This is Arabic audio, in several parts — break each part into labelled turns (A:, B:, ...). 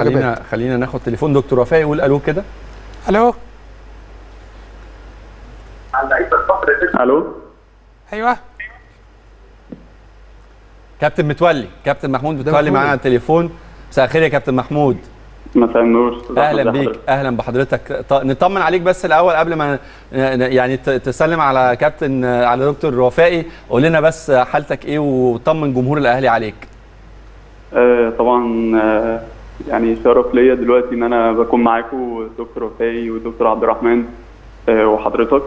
A: خلينا خلينا ناخد تليفون دكتور وفاء يقول ألو كده.
B: ألو.
C: ألو.
B: أيوه.
A: كابتن متولي كابتن محمود متولي. معانا على التليفون. مساء الخير يا كابتن محمود.
C: مساء النور. أهلا
A: بيك؟ أهلا بحضرتك. ط- نطمن عليك بس الأول قبل ما يعني تسلم على كابتن على دكتور وفائي. قول لنا بس حالتك إيه وطمن جمهور الأهلي عليك.
C: آه طبعا آه يعني شرف ليا دلوقتي إن أنا بكون معاكم دكتور وفائي ودكتور عبد الرحمن آه وحضرتك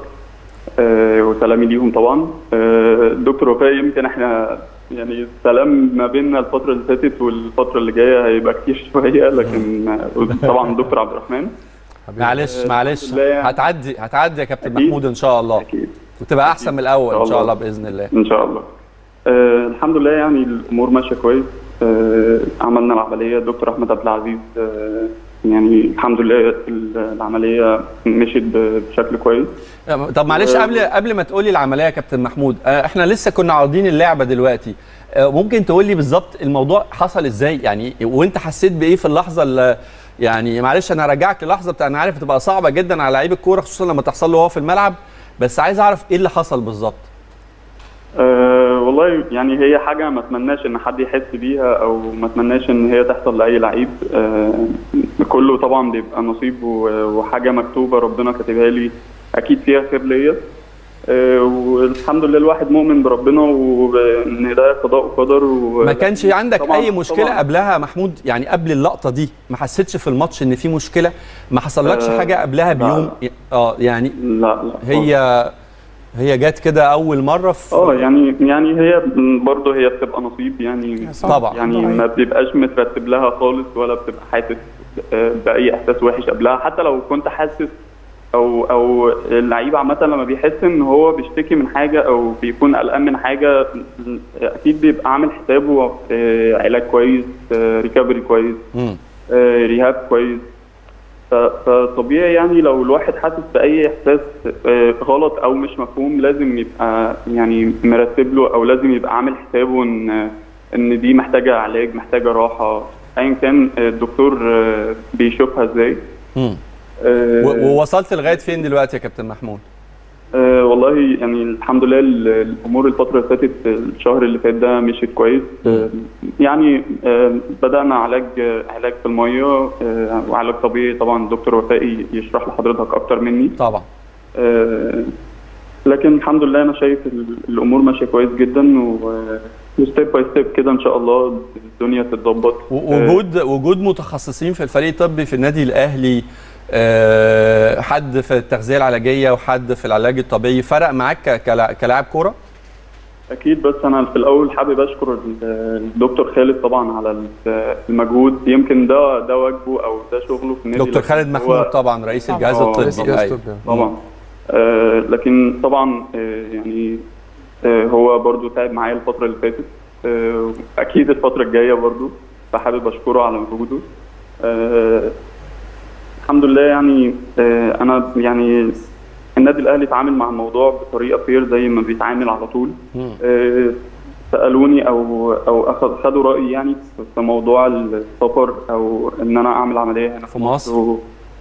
C: آه وسلامي ليهم طبعا. آه دكتور وفائي يمكن إحنا يعني السلام ما بيننا الفترة اللي فاتت والفترة اللي جاية هيبقى كتير شوية لكن طبعا دكتور عبد الرحمن.
A: معلش معلش. هتعدي هتعدي يا كابتن
C: أكيد.
A: محمود إن شاء الله.
C: أكيد.
A: وتبقى أحسن من الأول إن
C: إن
A: شاء
C: شاء
A: الله. بإذن الله.
C: إن شاء الله. الحمد لله يعني الأمور ماشية كويس. عملنا العملية. الدكتور أحمد عبد العزيز آه يعني الحمد لله العملية مشيت بشكل كويس.
A: طب معلش
C: آه.
A: قبل قبل ما تقولي العملية يا كابتن محمود آه، إحنا لسه كنا عارضين اللعبة دلوقتي. آه، ممكن تقول لي بالظبط الموضوع حصل إزاي؟ يعني وأنت حسيت بإيه في اللحظة اللي يعني معلش أنا هرجعك للحظة بتاع أنا عارف بتبقى صعبة جدا على لعيب الكورة خصوصا لما تحصل له وهو في الملعب بس عايز أعرف إيه اللي حصل بالظبط؟
C: آه والله يعني هي حاجة ما أتمناش إن حد يحس بيها أو ما أتمناش إن هي تحصل لأي لعيب. آه كله طبعا بيبقى نصيب وحاجة مكتوبة ربنا كاتبها لي. أكيد فيها خير ليا. آه والحمد لله الواحد مؤمن بربنا وإن ده قضاء وقدر و-
A: ما كانش عندك
C: طبعاً-
A: أي مشكلة
C: طبعاً.
A: قبلها محمود؟ يعني قبل اللقطة دي ما حسيتش في الماتش إن في مشكلة؟ ما حصلكش
C: آه،
A: حاجة قبلها
C: لا،
A: بيوم؟ آه يعني
C: لا لا
A: هي هي جت كده أول مرة في
C: آه يعني يعني هي برضه هي بتبقى نصيب يعني.
A: طبعا.
C: يعني ما بيبقاش مترتب لها خالص ولا بتبقى حاسس آه، بأي إحساس وحش قبلها حتى لو كنت حاسس أو أو اللعيب عامة لما بيحس إن هو بيشتكي من حاجة أو بيكون قلقان من حاجة أكيد بيبقى عامل حسابه آه، علاج كويس ريكفري كويس. آه، ريهاب كويس فطبيعي يعني لو الواحد حاسس بأي إحساس آه، غلط أو مش مفهوم لازم يبقى يعني مرتب له أو لازم يبقى عامل حسابه إن إن دي محتاجة علاج محتاجة راحة ايا كان الدكتور آه، بيشوفها
A: إزاي.
C: آه،
A: ووصلت لغاية فين دلوقتي يا كابتن محمود؟
C: آه والله يعني الحمد لله ال- الأمور الفترة اللي فاتت الشهر اللي فات ده مشيت كويس. آه يعني آه بدأنا علاج علاج في المية وعلاج طبيعي. طبعا الدكتور وفائي يشرح لحضرتك أكتر مني.
A: طبعا.
C: لكن الحمد لله أنا شايف ال- الأمور ماشية كويس جدا و step by step كده إن شاء الله الدنيا تتظبط.
A: و- وجود وجود متخصصين في الفريق الطبي في النادي الأهلي حد في التغذية العلاجية وحد في العلاج الطبيعي فرق معاك كلاعب كورة؟
C: أكيد بس أنا في الأول حابب أشكر ال- الدكتور خالد طبعا على ال- المجهود يمكن ده ده واجبه أو ده شغله في النادي
A: دكتور خالد محمود طبعا رئيس الجهاز
C: آه،
A: الطبي
B: الجهاز. الطبي.
C: طبعا آه لكن طبعا آه يعني آه هو برضو تعب معايا الفترة اللي فاتت آه أكيد الفترة الجاية برضو فحابب أشكره على مجهوده آه الحمد لله يعني آه أنا يعني النادي الأهلي اتعامل مع الموضوع بطريقة فير زي ما بيتعامل على طول. آه، سألوني أو أو أخذ خدوا رأيي يعني في موضوع السفر أو إن أنا أعمل عملية هنا
A: في مصر
C: و-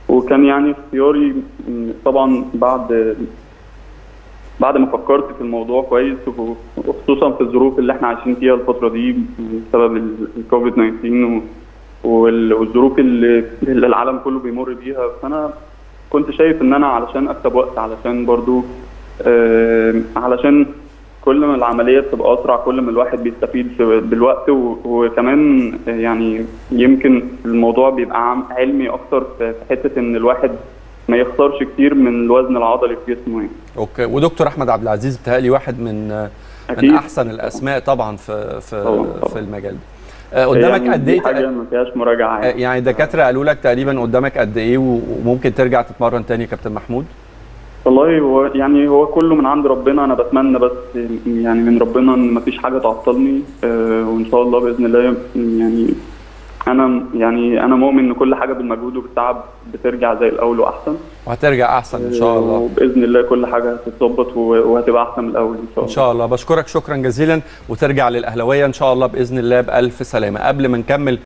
C: وكان يعني اختياري طبعا بعد بعد ما فكرت في الموضوع كويس وخصوصا في الظروف اللي إحنا عايشين فيها الفترة دي بسبب ال- الكوفيد 19 و- وال- والظروف اللي العالم كله بيمر بيها فأنا كنت شايف إن أنا علشان أكسب وقت علشان برضو آه، علشان كل ما العملية بتبقى أسرع كل ما الواحد بيستفيد في- بالوقت وكمان يعني يمكن الموضوع بيبقى علمي أكتر في حتة إن الواحد ما يخسرش كتير من الوزن العضلي في جسمه يعني.
A: أوكي ودكتور أحمد عبد العزيز بتهيألي واحد من من
C: أكيد.
A: أحسن الأسماء طبعا في في
C: طبعاً، طبعاً.
A: في المجال ده آه، قدامك
C: يعني
A: قد إيه
C: حاجة ما فيهاش مراجعة
A: آه،
C: يعني.
A: يعني الدكاتره قالوا لك تقريبا قدامك قد إيه وممكن ترجع تتمرن تاني يا كابتن محمود؟
C: والله هو يعني هو كله من عند ربنا أنا بتمنى بس يعني من ربنا إن مفيش حاجة تعطلني آه، وإن شاء الله بإذن الله يعني أنا يعني أنا مؤمن إن كل حاجة بالمجهود وبالتعب بترجع زي الأول وأحسن.
A: وهترجع أحسن إن شاء الله.
C: وبإذن الله كل حاجة هتتظبط و- وهتبقى أحسن من الأول إن شاء
A: إن
C: الله.
A: شاء الله. بشكرك شكرا جزيلا وترجع للأهلاوية إن شاء الله بإذن الله بألف سلامة. قبل ما نكمل